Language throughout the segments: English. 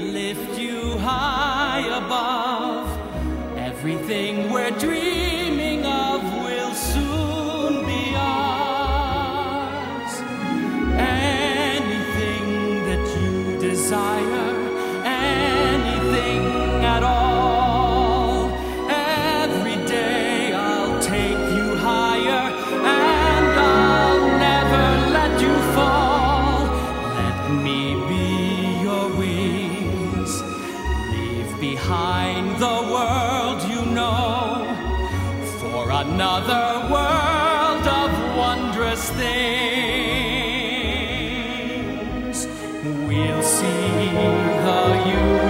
lift you high above. Everything we're dreaming wondrous things. We'll see the universe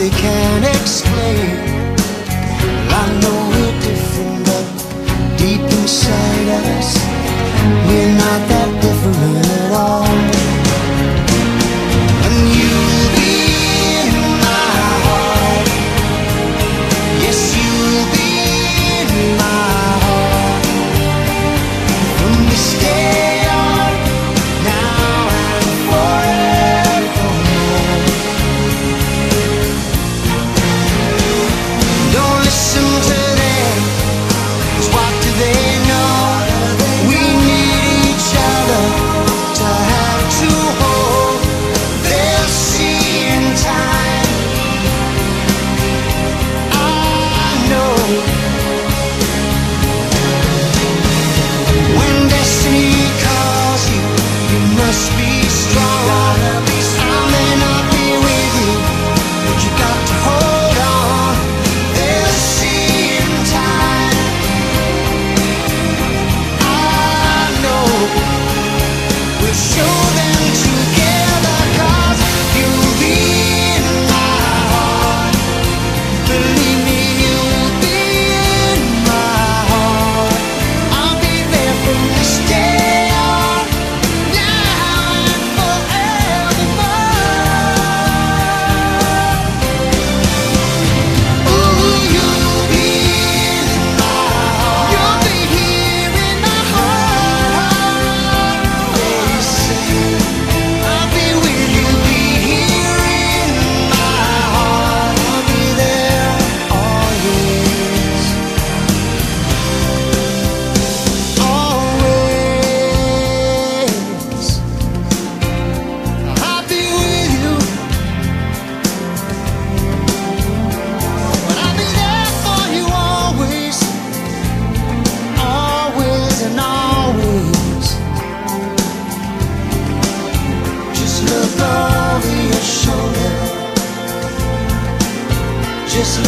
they can't accept.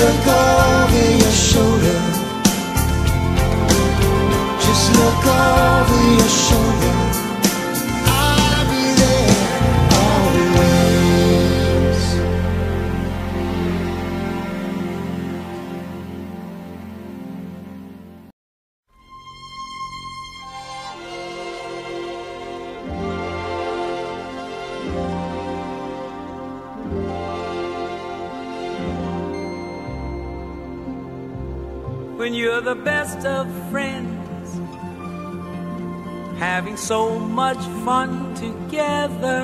the call. when you're the best of friends, having so much fun together.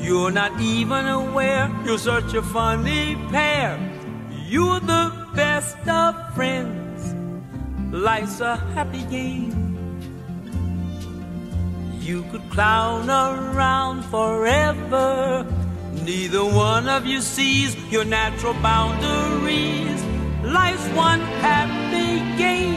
You're not even aware you're such a funny pair. You're the best of friends. Life's a happy game. You could clown around forever. Neither one of you sees your natural boundaries. Life's one happy game.